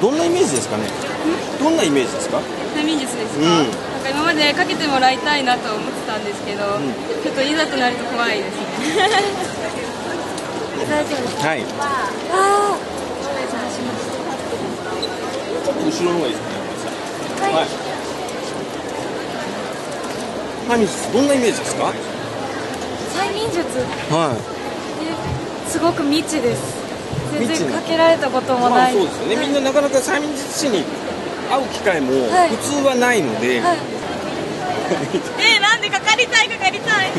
どんなイメージですかね？どんなイメージですか？催眠術ですか,、うん。なんか今までかけてもらいたいなと思ってたんですけど、ちょっといざとなると怖いですね。大丈夫ですはい。あちょっと後ろの方がいいですか？ねはい。はい催眠術どんなイメージですか？催眠術。はい。えすごく未知です全然かけられたこともまあないそうですよね、みんななかなか催眠術師に会う機会もはい。普通はないので、はい。えー、なんでかかりたいかかりたい。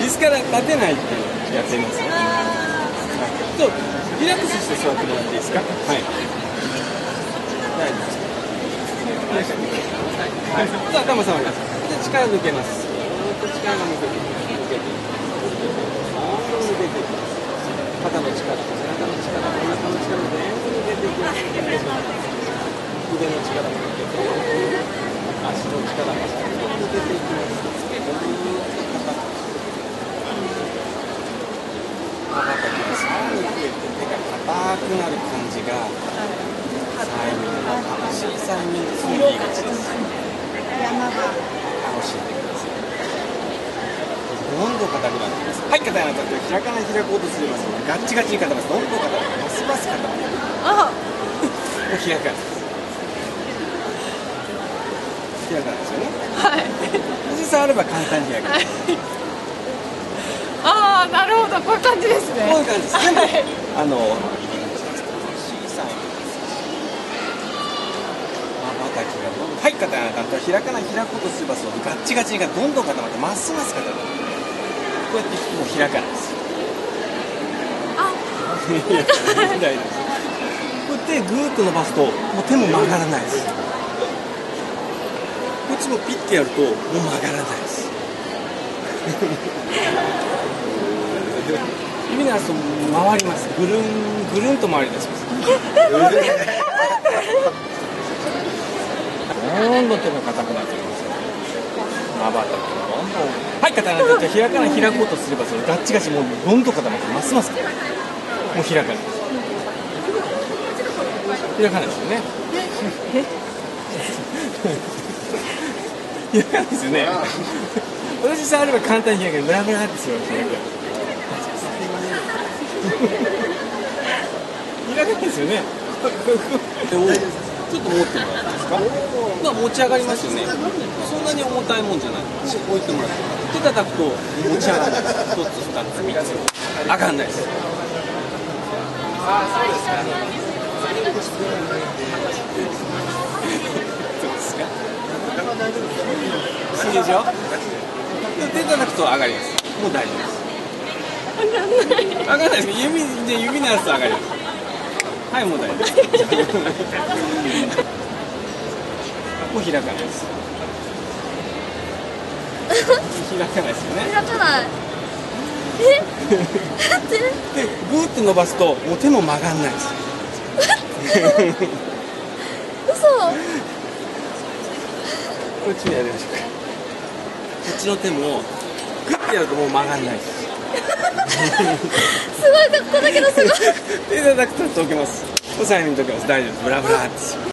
椅子から立てないってやってみますねちょっとリラックスして座ってもらっていいですか？はい。大丈夫です。はい、じゃあ頭下がります。で力抜けます。ずっと力が抜けて抜けて抜けて。いきます肩の力肩の力お腹の力全部抜けていきます腕の力も抜けて足の力も抜けていきますまばたきが。さらに増えて手が硬くなる感じが催眠の楽しい催眠術の入り口です楽しんでくださいどんどん硬くなってきますはい硬いなったって開かない開こうとすればガッチガチに固まりますどんどん固まりますます固まりますあもう開かない開かないですよねはい実際あれば簡単に開けますああなるほどこういう感じですねこういう感じです。でも、はいあの、小さい。まばたきがどん、はい、肩が当たった開かない、開こうとすれば、そう、ガッチガチがどんどん固まって、ますます固まる。こうやってもう開かないです。あいや、大丈夫です。こうやってぐーっと伸ばすと、もう手も曲がらないです。こっちもピッてやると、もう曲がらないです。指鳴らすと回ります。ぐるん、ぐるんと回り出します。どんどん手が硬くなってきます。まばたきがどんどん。はい、硬くなってきた開かない、開こうとすれば、それガッチガチ、もうどんどん固まって、ますます。もう開かない。開かないですよね。開かないですよね。私触れば簡単に開ける。ブラブラってする開く。開かないですよね。ちょっと持ってもらっていいですか？まあ持ち上がりますよね。そんなに重たいもんじゃない。置いてもらって。手叩くと持ち上がる。一つ、二つ、三つ。上がんないです。ああ、そうですか。そうですか。いいでしょ。手叩くと上がります。もう大丈夫です。上がらないです。指で指鳴らすと上がります。はい、もう大丈夫。です。もう開かない。です。開かない。ですよね。開かない。えで、ぐーっと伸ばすと、もう手も曲がんない。です。嘘こっちもやりましょうか。こっちの手も、グッてやるともう曲がんないです。すごい格好だけどすごい手叩くと溶けます。おさえに溶けます。大丈夫です。ブラブラって。